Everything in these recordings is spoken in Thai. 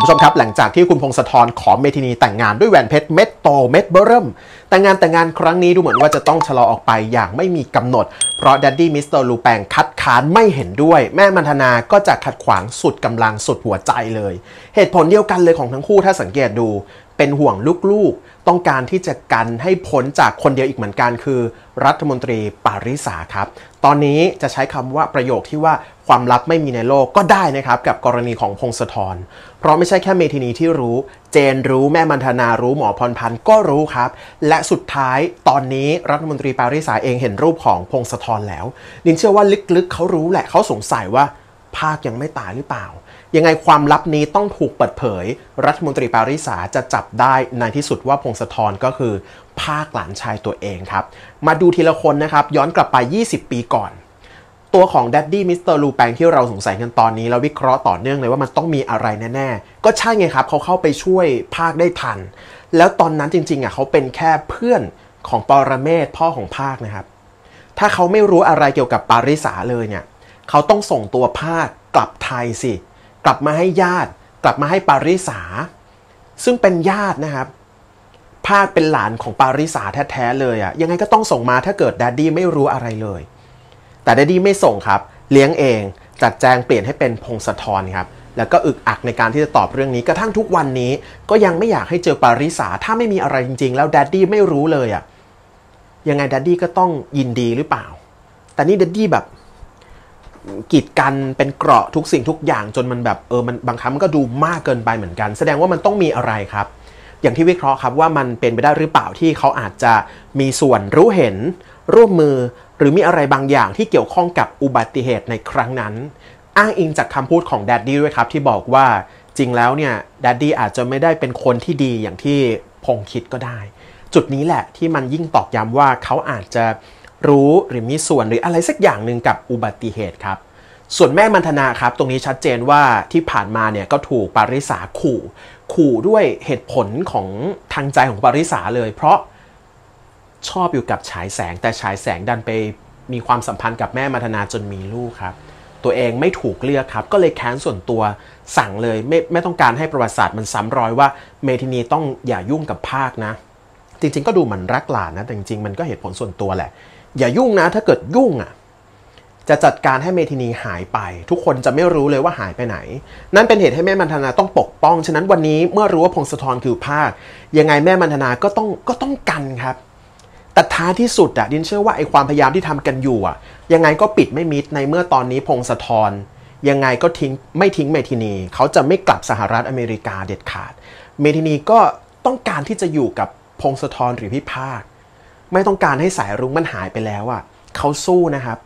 ผู้ชมครับหลังจากที่คุณพงศธรขอเมทินีแต่งงานด้วยแหวนเพชรเม็ดโตเม็ดเบอร์เริ่ม แต่งงานแต่งงานครั้งนี้ดูเหมือนว่าจะต้องชะลอออกไปอย่างไม่มีกำหนด เพราะ daddy มิสเตอร์ลูแปงคัดค้านไม่เห็นด้วย แม่มันธนาก็จะขัดขวางสุดกำลังสุดหัวใจเลย เหตุผลเดียวกันเลยของทั้งคู่ถ้าสังเกตดู เป็นห่วงลูกๆ ต้องการที่จะกันให้พ้นจากคนเดียวอีกเหมือนกันคือ รัฐมนตรีปาริศาครับ ตอนนี้จะใช้คำว่าประโยคที่ว่าความลับไม่มีในโลกก็ได้นะครับกับกรณีของพงศธร เพราะไม่ใช่แค่เมทินีที่รู้ เจนรู้แม่มันธนารู้หมอพรพันธ์ก็รู้ครับ และสุดท้ายตอนนี้รัฐมนตรีปาริสาเองเห็นรูปของพงศธรแล้ว นินเชื่อว่าลึกๆเขารู้แหละเขาสงสัยว่าภาคยังไม่ตายหรือเปล่า ยังไงความลับนี้ต้องถูกเปิดเผย รัฐมนตรีปาริสาจะจับได้ในที่สุดว่าพงศธรก็คือภาคหลานชายตัวเองครับ มาดูทีละคนนะครับ ย้อนกลับไป 20 ปีก่อน ตัวของ Daddy มิสเตอร์ลูแปงที่เราสงสัยกันตอนนี้ แล้ววิเคราะห์ต่อเนื่องเลยว่ามันต้องมีอะไรแน่ๆ ก็ใช่ไงครับ เขาเข้าไปช่วยภาคย์ได้ทัน แล้วตอนนั้นจริงๆอะเขาเป็นแค่เพื่อนของปรเมศพ่อของภาคย์นะครับ ถ้าเขาไม่รู้อะไรเกี่ยวกับปาริศาเลยเนี่ยเขาต้องส่งตัวภาคย์กลับไทยสิ กลับมาให้ญาติ กลับมาให้ปาริศา ซึ่งเป็นญาตินะครับภาคย์เป็นหลานของปาริศาแท้ๆเลยอะ่ะยังไงก็ต้องส่งมาถ้าเกิด Daddy ไม่รู้อะไรเลย แต่ Daddy ไม่ส่งครับ เลี้ยงเอง จัดแจงเปลี่ยนให้เป็นพงศธรครับ แล้วก็อึกอักในการที่จะตอบเรื่องนี้กระทั่งทุกวันนี้ ก็ยังไม่อยากให้เจอปาริศาถ้าไม่มีอะไรจริงๆ แล้ว Daddy ไม่รู้เลยอะ่ะยังไง Daddy ก็ต้องยินดีหรือเปล่า แต่นี่ Daddy แบบ กีดกันเป็นเกราะทุกสิ่งทุกอย่างจนมันแบบเออมันบางครั้งมันก็ดูมากเกินไปเหมือนกัน แสดงว่ามันต้องมีอะไรครับ อย่างที่วิเคราะห์ครับว่ามันเป็นไปได้หรือเปล่าที่เขาอาจจะมีส่วนรู้เห็น ร่วมมือหรือมีอะไรบางอย่างที่เกี่ยวข้องกับอุบัติเหตุในครั้งนั้น อ้างอิงจากคำพูดของแดดดี้ด้วยครับที่บอกว่าจริงแล้วเนี่ยแดดดี้อาจจะไม่ได้เป็นคนที่ดีอย่างที่พงคิดก็ได้ จุดนี้แหละที่มันยิ่งตอกย้ำว่าเขาอาจจะ รู้หรือมีส่วนหรืออะไรสักอย่างหนึ่งกับอุบัติเหตุครับ ส่วนแม่มันธนาครับ ตรงนี้ชัดเจนว่าที่ผ่านมาเนี่ยก็ถูกปาริสาขู่ ขู่ด้วยเหตุผลของทางใจของปาริสาเลย เพราะชอบอยู่กับฉายแสงแต่ฉายแสงดันไปมีความสัมพันธ์กับแม่มันธนาจนมีลูกครับ ตัวเองไม่ถูกเลือกครับ ก็เลยแค้นส่วนตัวสั่งเลยไม่ไม่ต้องการให้ประวัติศาสตร์มันซ้ำรอยว่าเมทินีต้องอย่ายุ่งกับภาคนะ จริงๆ ก็ดูเหมือนรักหลานนะ แต่จริงๆ มันก็เหตุผลส่วนตัวแหละ อย่ายุ่งนะถ้าเกิดยุ่งอะจะจัดการให้เมทินีหายไป ทุกคนจะไม่รู้เลยว่าหายไปไหน นั่นเป็นเหตุให้แม่มันธนาต้องปกป้อง ฉะนั้นวันนี้เมื่อรู้ว่าพงศธรคือภาค ยังไงแม่มันธนาก็ต้องก็ต้องกันครับ แต่ท้ายที่สุดอะดินเชื่อว่าไอ้ความพยายามที่ทำกันอยู่อะยังไงก็ปิดไม่มิดในเมื่อตอนนี้พงศธรยังไงก็ทิ้งไม่ทิ้งเมทินี เขาจะไม่กลับสหรัฐอเมริกาเด็ดขาด เมทินีก็ต้องการที่จะอยู่กับพงศธรหรือพี่ภาค ไม่ต้องการให้สายรุ้งมันหายไปแล้วอะเขาสู้นะครับ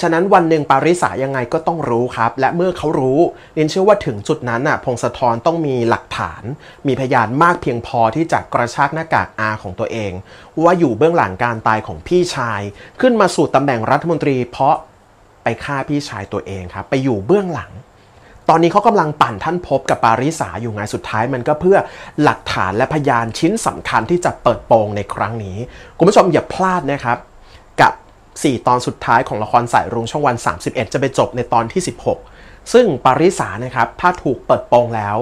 ฉะนั้นวันหนึ่งปาริสายังไงก็ต้องรู้ครับ และเมื่อเขารู้เรียนเชื่อว่าถึงจุดนั้นน่ะ พงศธรต้องมีหลักฐาน มีพยานมากเพียงพอที่จะกระชากหน้ากากอาของตัวเอง ว่าอยู่เบื้องหลังการตายของพี่ชาย ขึ้นมาสู่ตำแหน่งรัฐมนตรี เพราะไปฆ่าพี่ชายตัวเองครับ ไปอยู่เบื้องหลัง ตอนนี้เขากำลังปั่นท่านพบกับปาริสาอยู่ไงสุดท้ายมันก็เพื่อหลักฐานและพยานชิ้นสำคัญที่จะเปิดโปงในครั้งนี้ คุณผู้ชมอย่าพลาดนะครับ กับ 4 ตอนสุดท้ายของละครสายรุ้งช่องวัน 31 จะไปจบในตอนที่ 16 ซึ่งปาริสานะครับถ้าถูกเปิดโปงแล้ว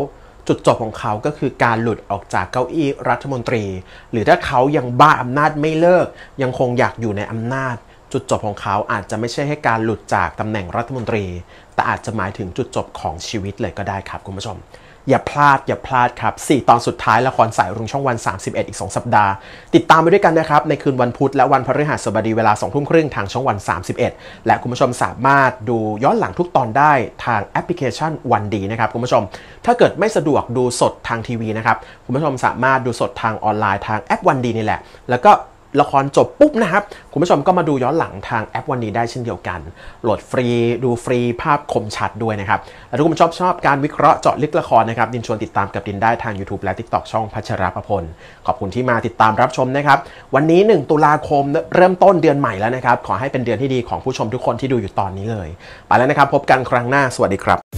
จุดจบของเขาก็คือการหลุดออกจากเก้าอี้รัฐมนตรี หรือถ้าเขายังบ้าอำนาจไม่เลิก ยังคงอยากอยู่ในอำนาจ จุดจบของเขาอาจจะไม่ใช่ให้การหลุดจากตำแหน่งรัฐมนตรี แต่อาจจะหมายถึงจุดจบของชีวิตเลยก็ได้ครับคุณผู้ชม อย่าพลาดอย่าพลาดครับ 4 ตอนสุดท้ายละครสายรุ้งช่องวัน 31 อีก 2 สัปดาห์ ติดตามไปด้วยกันนะครับ ในคืนวันพุธและวันพฤหัสบดีเวลา2ทุ่มครึ่งทางช่องวัน 31 และคุณผู้ชมสามารถดูย้อนหลังทุกตอนได้ทางแอปพลิเคชันวันดีนะครับคุณผู้ชม ถ้าเกิดไม่สะดวกดูสดทางทีวีนะครับคุณผู้ชมสามารถดูสดทางออนไลน์ทางแอปวันดีนี่แหละ แล้วก็ ละครจบปุ๊บนะครับ คุณผู้ชมก็มาดูย้อนหลังทางแอปวันนี้ได้เช่นเดียวกัน โหลดฟรีดูฟรีภาพคมชัดด้วยนะครับและถ้าคุณผู้ชมชอบการวิเคราะห์เจาะลึกละครนะครับดินชวนติดตามกับดินได้ทาง YouTube และ TikTok ช่องพัชรประพล ขอบคุณที่มาติดตามรับชมนะครับวันนี้ 1 ตุลาคมเริ่มต้นเดือนใหม่แล้วนะครับขอให้เป็นเดือนที่ดีของผู้ชมทุกคนที่ดูอยู่ตอนนี้เลย ไปแล้วนะครับพบกันครั้งหน้าสวัสดีครับ